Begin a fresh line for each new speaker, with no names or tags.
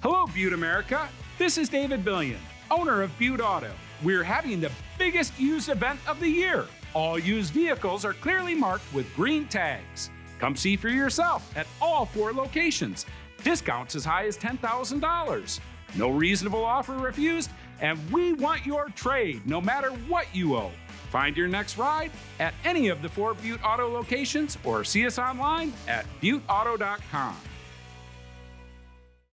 Hello, Butte America. This is David Billion, owner of Butte Auto. We're having the biggest used event of the year. All used vehicles are clearly marked with green tags. Come see for yourself at all four locations. Discounts as high as $10,000. No reasonable offer refused, and we want your trade no matter what you owe. Find your next ride at any of the four Butte Auto locations or see us online at butteauto.com.